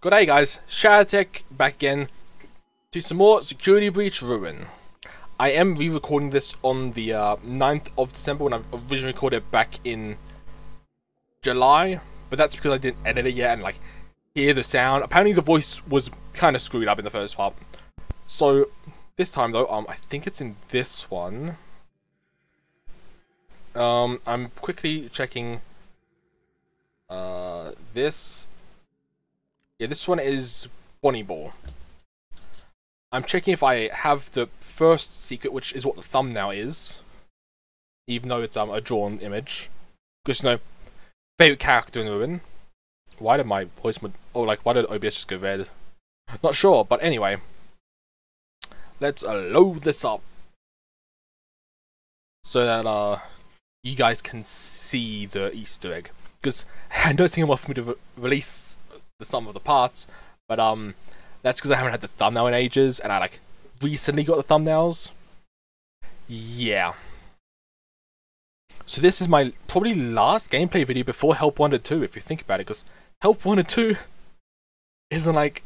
Good day guys, ShadaTech back again to some more Security Breach Ruin. I am re-recording this on the uh, 9th of December when I originally recorded it back in July, but that's because I didn't edit it yet and like hear the sound. Apparently the voice was kind of screwed up in the first part. So this time though, um, I think it's in this one. Um, I'm quickly checking uh, this. Yeah, this one is Bonnie Bowl. I'm checking if I have the first secret, which is what the thumbnail is. Even though it's um, a drawn image. Because, you know, favorite character in the Ruin. Why did my voice... Mod Oh, like, why did OBS just go red? Not sure, but anyway. Let's uh, load this up. So that, uh, you guys can see the Easter egg. Because I it's taking a for me to re release the sum of the parts, but um, that's because I haven't had the thumbnail in ages, and I like recently got the thumbnails. Yeah. So this is my probably last gameplay video before Help Wanted 2, if you think about it, because Help Wanted 2 isn't like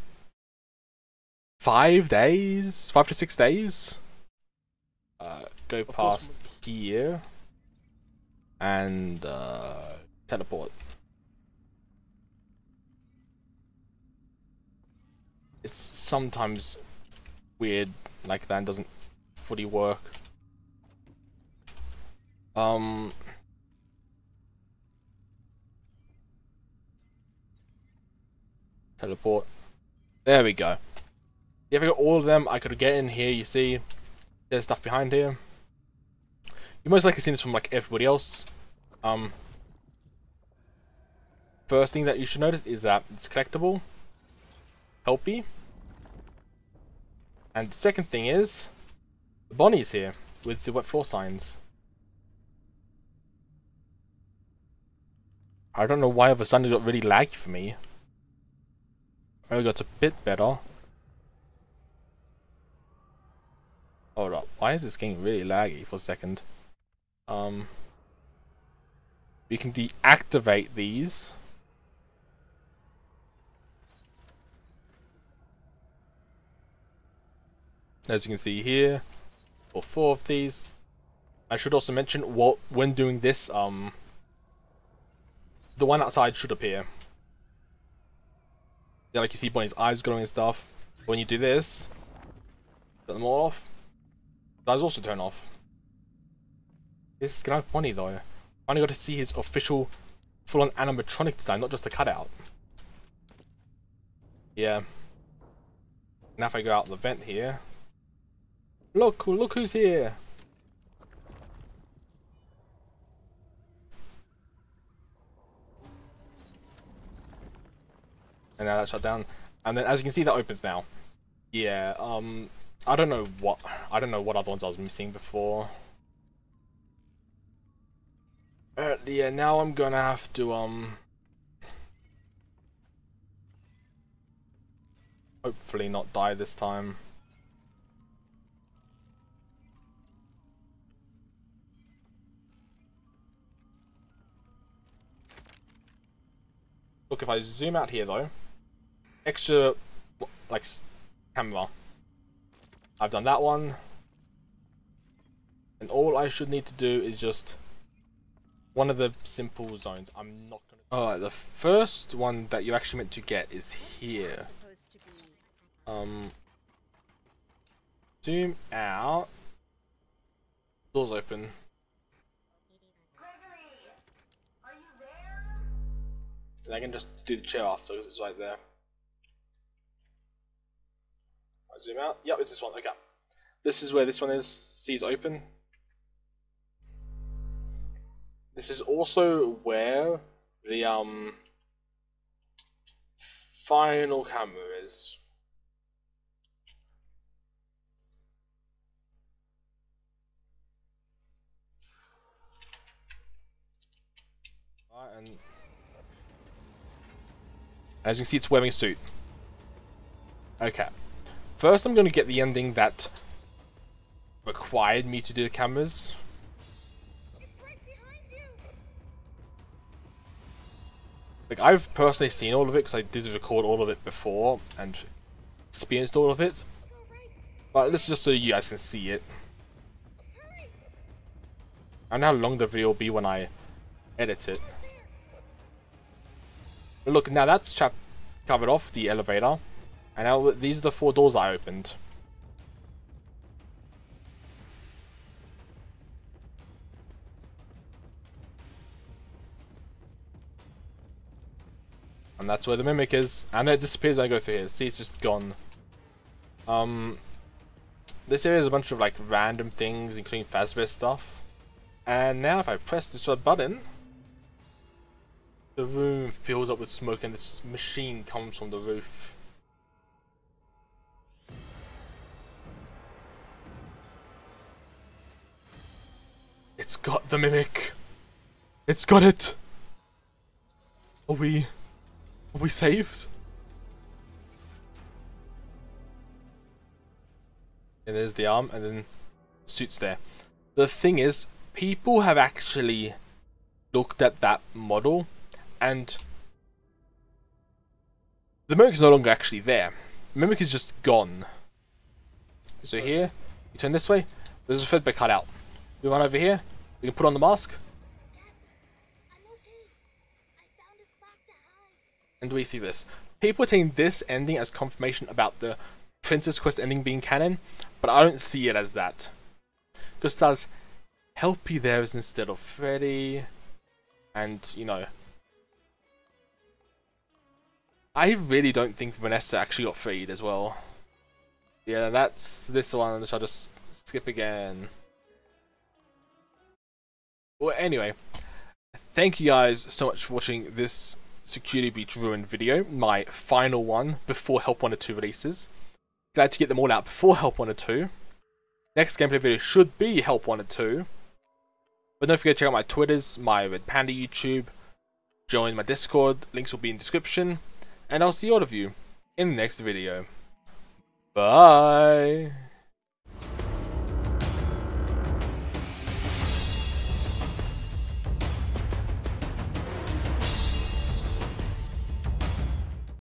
five days, five to six days. Uh, go past here and uh, teleport. It's sometimes weird like that doesn't fully work. Um teleport. There we go. If I got all of them, I could get in here, you see. There's stuff behind here. You most likely seen this from like everybody else. Um First thing that you should notice is that it's collectible. Helpy. And the second thing is, Bonnie's here with the wet floor signs. I don't know why all of a sudden it got really laggy for me. Maybe got a bit better. Hold up, why is this getting really laggy for a second? Um, we can deactivate these. As you can see here, or four of these. I should also mention what when doing this, um, the one outside should appear. Yeah, like you see Bonnie's eyes glowing and stuff. When you do this, turn them all off. Those also turn off. This is of funny though. Finally got to see his official full-on animatronic design, not just a cutout. Yeah. Now if I go out the vent here, Look, look who's here. And now that's shut down. And then as you can see that opens now. Yeah, um I don't know what I don't know what other ones I was missing before. Uh, yeah, now I'm gonna have to um hopefully not die this time. If I zoom out here though, extra, like, camera. I've done that one. And all I should need to do is just one of the simple zones. I'm not gonna... Alright, the first one that you actually meant to get is here. Um, zoom out. Doors open. And I can just do the chair after because it's right there. I zoom out. Yep, it's this one. Okay. This is where this one is. C's open. This is also where the um final camera is. and as you can see, it's wearing a suit. Okay. First, I'm going to get the ending that required me to do the cameras. Like, I've personally seen all of it because I did record all of it before and experienced all of it. But this is just so you guys can see it. I don't know how long the video will be when I edit it. Look, now that's chap covered off the elevator. And now these are the four doors I opened. And that's where the mimic is. And it disappears when I go through here. See, it's just gone. Um, this area is a bunch of like random things, including Fazbear stuff. And now if I press this button, the room fills up with smoke and this machine comes from the roof. It's got the mimic. It's got it. Are we... Are we saved? And there's the arm, and then suits there. The thing is, people have actually looked at that model, and the Mimic is no longer actually there. Mimic is just gone. So here, you turn this way, there's a Fredbear cut out. We run over here, we can put on the mask, And we see this. People are taking this ending as confirmation about the Princess Quest ending being canon, but I don't see it as that. Because Helpy there is instead of Freddy, and, you know... I really don't think Vanessa actually got freed as well. Yeah, that's this one, which I'll just skip again. Well, anyway, thank you guys so much for watching this Security Breach Ruined video, my final one before Help Wanted 2 releases. Glad to get them all out before Help Wanted 2. Next gameplay video should be Help Wanted 2. But don't forget to check out my Twitters, my Red Panda YouTube, join my Discord, links will be in description, and I'll see all of you in the next video. Bye!